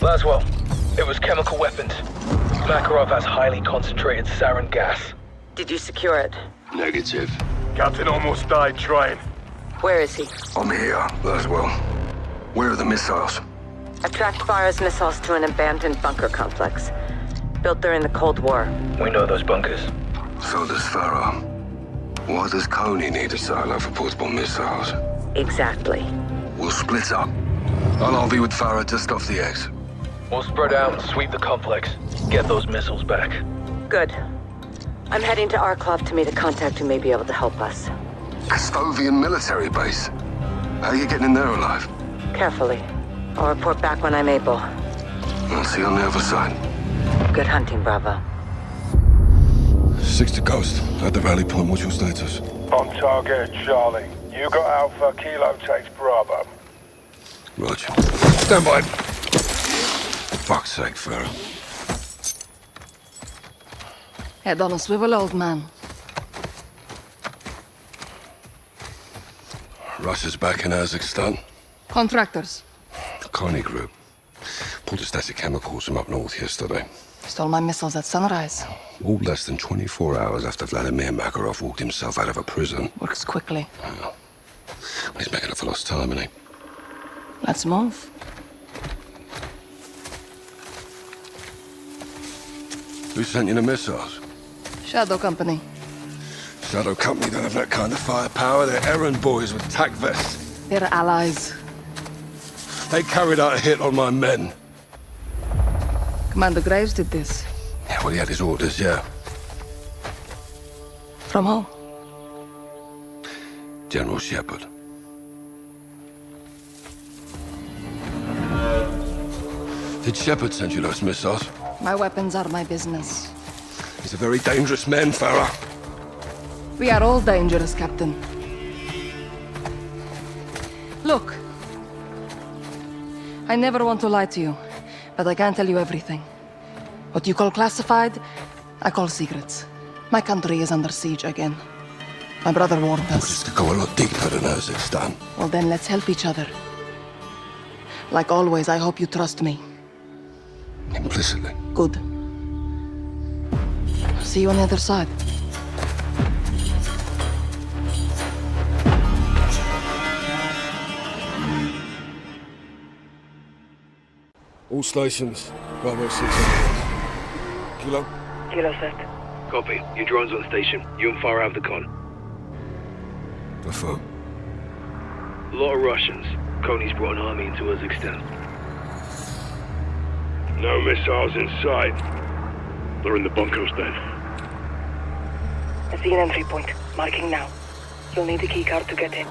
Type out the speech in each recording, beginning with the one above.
Laswell, it was chemical weapons. Makarov has highly concentrated sarin gas. Did you secure it? Negative. Captain almost died trying. Where is he? I'm here, Laswell. Where are the missiles? I tracked Farah's missiles to an abandoned bunker complex. Built during the Cold War. We know those bunkers. So does Farah. Why does Konni need a silo for portable missiles? Exactly. We'll split up. I'll RV with Farah just off the X. We'll spread out and sweep the complex. Get those missiles back. Good. I'm heading to Arklov to meet a contact who may be able to help us. Kastovian military base. How are you getting in there alive? Carefully. I'll report back when I'm able. I'll see you on the other side. Good hunting, Bravo. Six to Ghost. At the rally point, what's your status? On target, Charlie. You got Alpha, Kilo takes Bravo. Roger. Stand by. Fuck's sake, Farah. Head on a swivel, old man. Russia's back in Kazakhstan. Contractors. The Konni Group. Pulled a static chemicals from up north yesterday. Stole my missiles at sunrise. All less than 24 hours after Vladimir Makarov walked himself out of a prison. Works quickly. He's making up for lost time, isn't he? Let's move. Who sent you the missiles? Shadow Company. Shadow Company don't have that kind of firepower. They're errand boys with tack vests. They're allies. They carried out a hit on my men. Commander Graves did this. Yeah, well, he had his orders, yeah. From who? General Shepard. Did Shepard send you those missiles? My weapons are my business. He's a very dangerous man, Farah. We are all dangerous, Captain. Look. I never want to lie to you, but I can't tell you everything. What you call classified, I call secrets. My country is under siege again. My brother warned us. This could go a lot deeper than Kazakhstan. Well, then let's help each other. Like always, I hope you trust me. Implicitly. Good. See you on the other side. All stations. Bravo 600. Kilo? Kilo set. Copy. Your drone's on station. You and Farah have the con. Affirm. A lot of Russians. Konni's brought an army into Kazakhstan. No missiles in sight. They're in the bunkers then. I see an entry point. Marking now. You'll need a keycard to get in.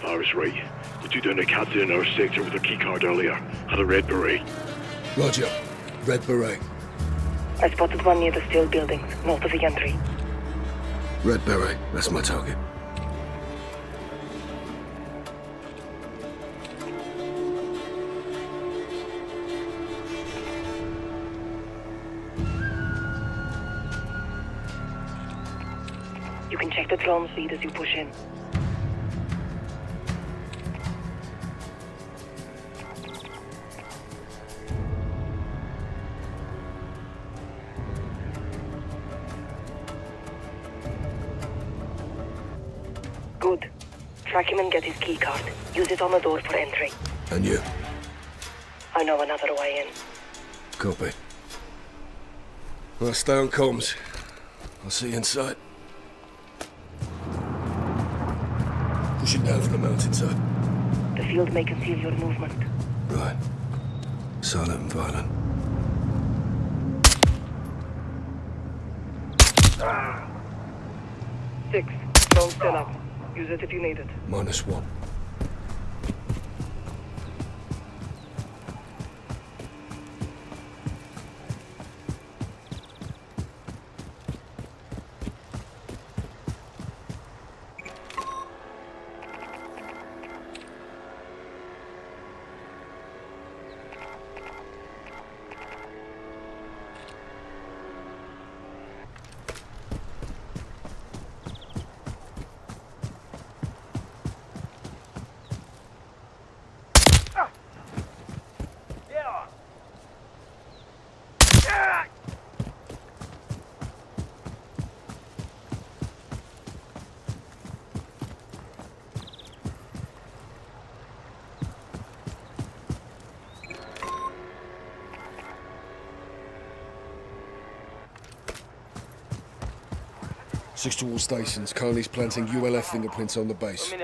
Farah's right. The two down the captain in our sector with a keycard earlier had a red beret. Roger. Red Beret. I spotted one near the steel buildings, north of the entry. Red Beret. That's my target. Can check the drone feed as you push in. Good. Track him and get his keycard. Use it on the door for entry. And you? I know another way in. Copy. Well, stay on comms. I'll see you inside. Down from the mountainside. The field may conceal your movement. Right. Silent and violent. Ah. Six. Drone still up. Use it if you need it. Minus one. Six to all stations. Konni's planting ULF fingerprints on the base.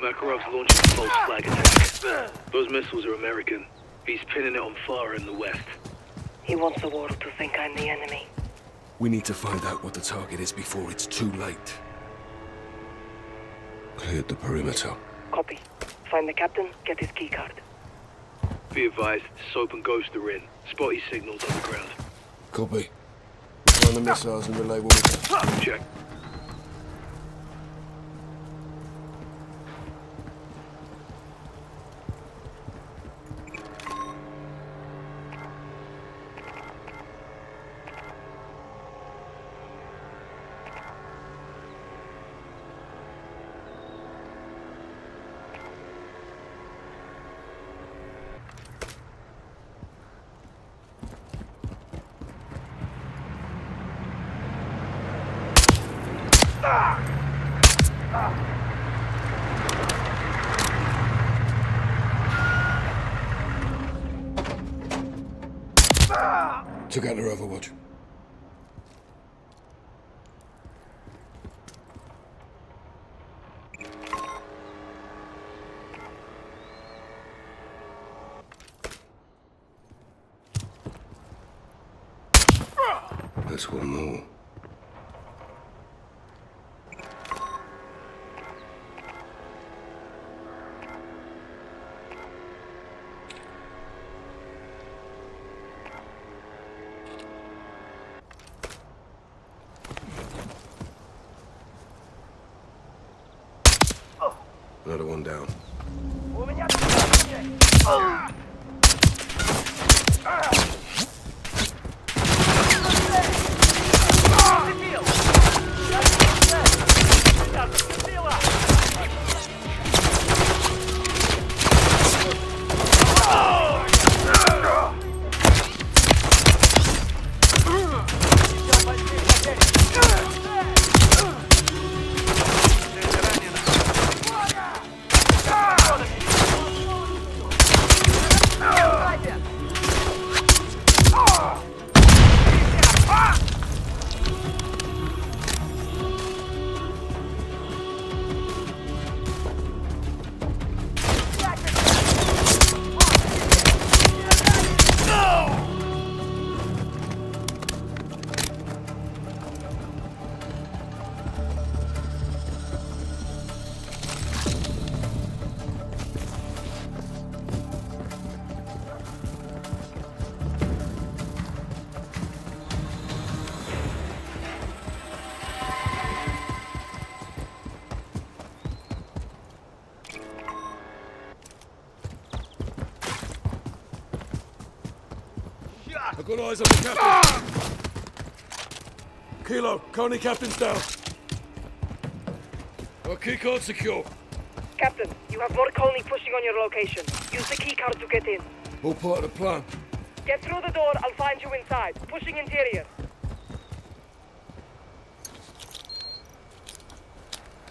Makarov's launching a false flag attack. Those missiles are American. He's pinning it on Farah in the west. He wants the world to think I'm the enemy. We need to find out what the target is before it's too late. Cleared the perimeter. Copy. Find the captain, get his keycard. Be advised, Soap and Ghost are in. Spotty signals on the ground. Copy. Find the missiles and relay what we can. Check. Took out their overwatch. That's one more. I've got eyes on the captain. Kilo, Konni captain's down. Our key card secure. Captain, you have more colony pushing on your location. Use the keycard to get in. All part of the plan. Get through the door, I'll find you inside. Pushing interior.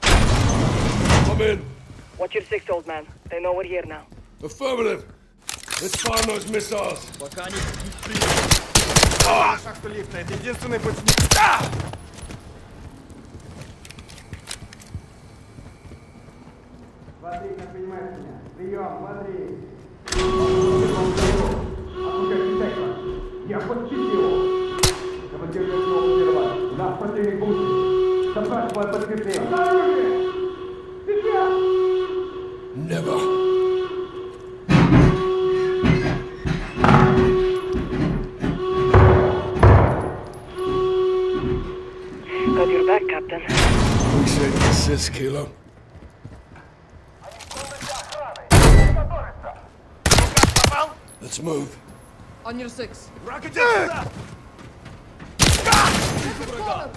I'm in. Watch your six, old man. They know we're here now. Affirmative. Let's find those missiles. На шахту лифта. Это единственный путь с а! Воды, как понимаешь меня. Прием, воды. Я подпил его. Командир его прервать. У нас противник будет. Собрать свое подкрепление. Оружие! Сейчас! Never. Кило. Let's move. On your six. Rocketeer!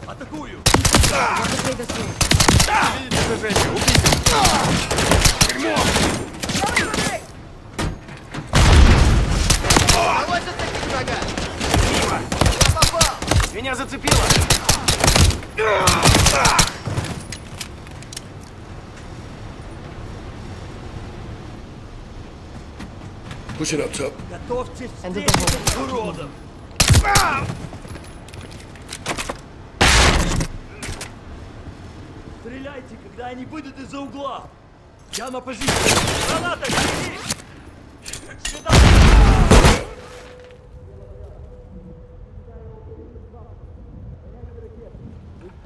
Атакую! Видите движение, убейте! Дерьмо! Давай зацепить врага! Мимо! Я попал! Меня зацепило! Push it up, Tuck. Готовьтесь к уродам! Стреляйте, когда они выйдут из-за угла! Я на позиции! Граната, бери! Сюда!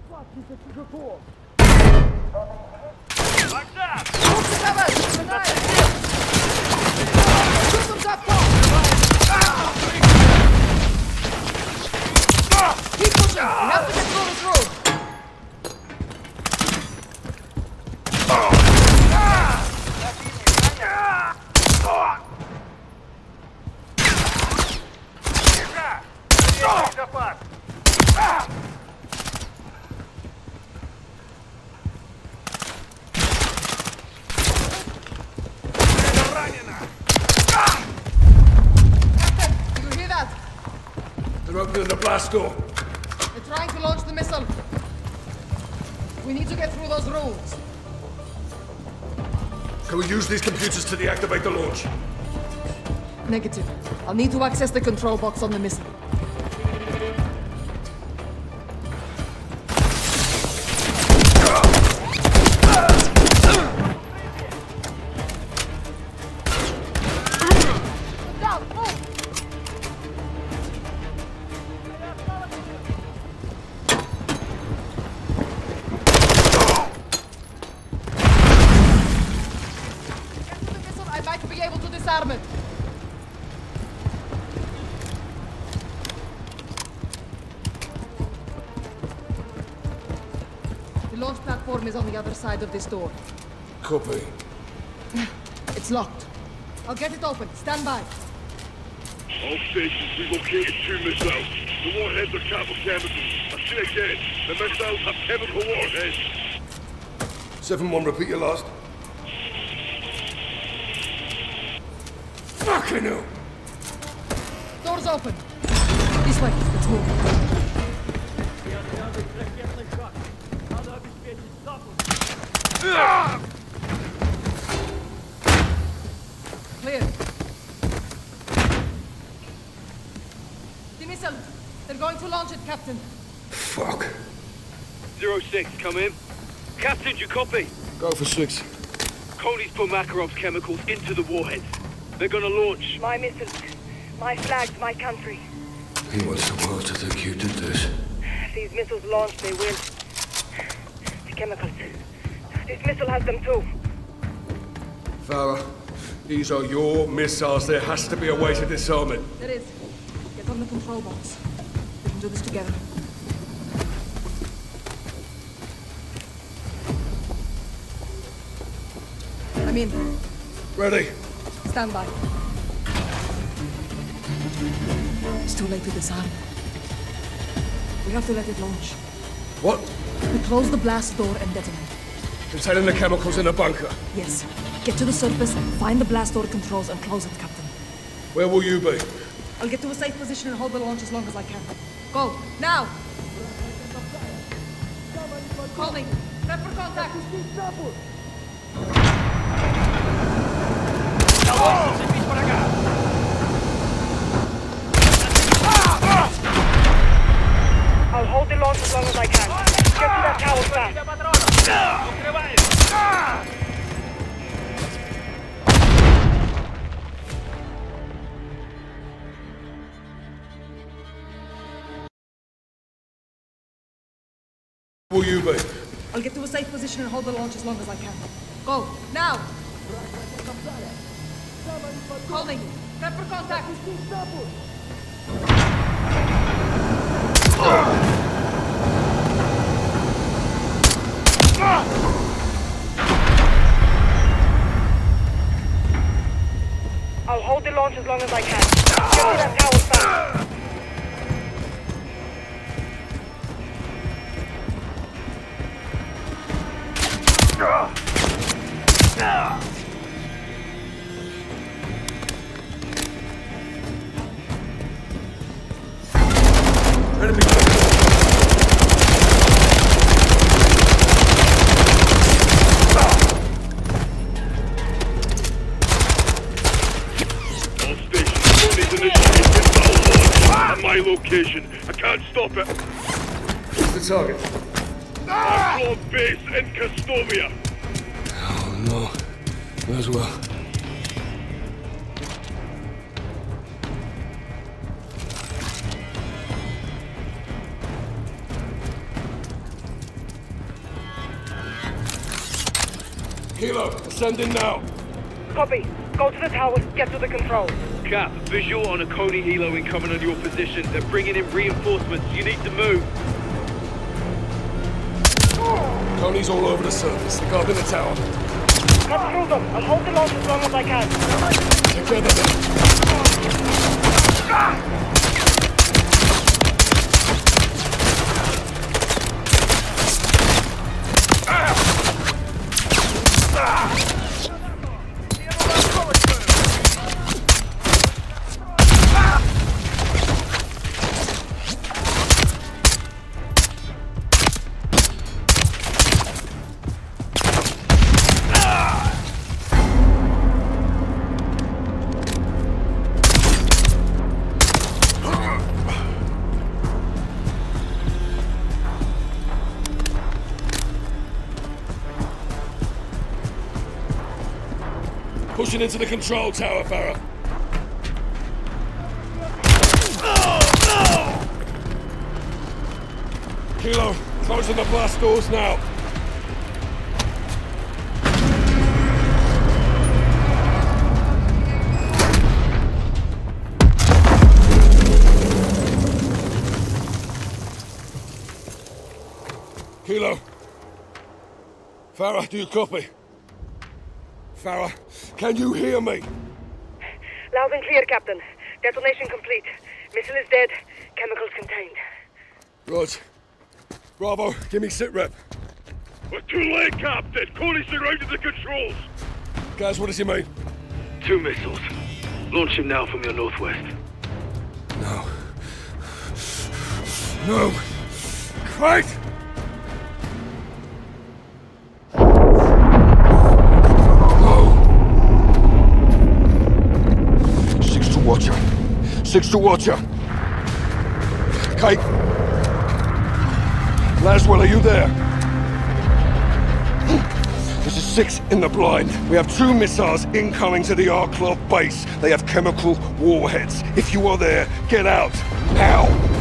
Упадки за чужаков! Opening the blast door. They're trying to launch the missile. We need to get through those rooms. Can we use these computers to deactivate the launch? Negative. I'll need to access the control box on the missile. Be able to disarm it. The launch platform is on the other side of this door. Copy. It's locked. I'll get it open. Stand by. All stations, we located two missiles. The warheads are capital chemicals. I say again, the missiles have chemical warheads. 7-1, repeat your last. canoe. Doors open. This way. Let's move. Clear. The missile. They're going to launch it, Captain. Fuck. Zero six, come in. Captain, you copy? Go for six. Konni's put Makarov's chemicals into the warheads. They're gonna launch. My missiles, my flags, my country. He wants the world to think you did this. If these missiles launch, they will. The chemicals. This missile has them too. Farah, these are your missiles. There has to be a way to disarm it. There is. Get on the control box. We can do this together. I'm in. Ready? Stand by. It's too late to disarm. We have to let it launch. What? We close the blast door and detonate. Containing the chemicals in the bunker. Yes. Get to the surface, find the blast door controls, and close it, Captain. Where will you be? I'll get to a safe position and hold the launch as long as I can. Go, now! Calling. Prep for contact. Will hold the loss as long as I can. Get in that house, man. Okryvay! Will you be? I'll get to a safe position and hold the launch as long as I can. Go, now! Calling. Prep for contact. I'll hold the launch as long as I can. The target? Arklov base in Kastovia. Oh no. Laswell. Kilo, ascending now. Copy. Go to the tower, get to the control. Cap, visual on a Konni Helo incoming on your position. They're bringing in reinforcements. You need to move. Konni's all over the surface. They're guarding the tower. Cut through them. I'll hold them off as long as I can. Together then. Ah! Into the control tower, Farah. Kilo, closing the blast doors now. Kilo. Farah, do you copy? Farah, can you hear me? Loud and clear, Captain. Detonation complete. Missile is dead. Chemicals contained. Rog. Bravo, give me sit rep. We're too late, Captain. Konni's surrounded the controls. Guys, what does he mean? Two missiles. Launch him now from your northwest. No. No. Craig! Six to Watcher. Kate. Laswell, are you there? This is six in the blind. We have two missiles incoming to the Arklov base. They have chemical warheads. If you are there, get out. Now!